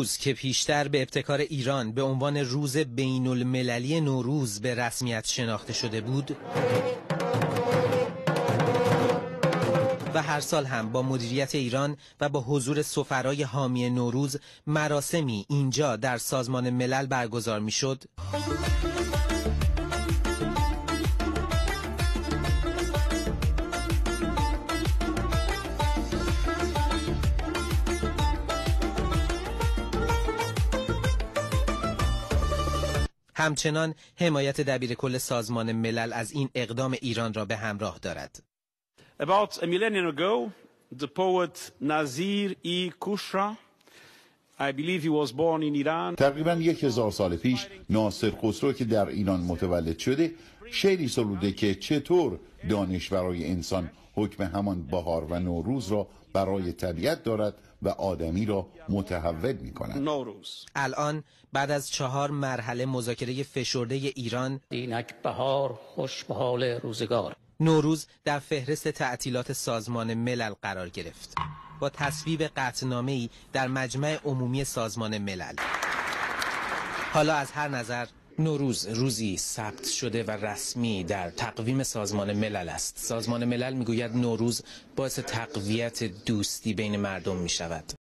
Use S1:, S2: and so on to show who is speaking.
S1: روز که پیشتر به ابتکار ایران به عنوان روز بین المللی نوروز به رسمیت شناخته شده بود و هر سال هم با مدیریت ایران و با حضور سفرای حامی نوروز مراسمی اینجا در سازمان ملل برگزار می شد همچنان حمایت دبیر کل سازمان ملل از این اقدام ایران را به همراه دارد.
S2: About a millennium ago, the poet Nazir e Kushra,
S3: تقریبا یک هزار سال پیش ناصر خسرو که در ایران متولد شده شعری سروده که چطور دانش برای انسان حکم همان بهار و نوروز را برای طبیعت دارد و آدمی را متحول می کند
S2: نوروز.
S1: الان بعد از چهار مرحله مذاکره فشرده ایران
S4: اینک بهار خوش به حال روزگار.
S1: نوروز در فهرست تعطیلات سازمان ملل قرار گرفت. با تصویب قطعنامه‌ای در مجمع عمومی سازمان ملل. حالا از هر نظر نوروز روزی ثبت شده و رسمی در تقویم سازمان ملل است. سازمان ملل می‌گوید نوروز باعث تقویت دوستی بین مردم می شود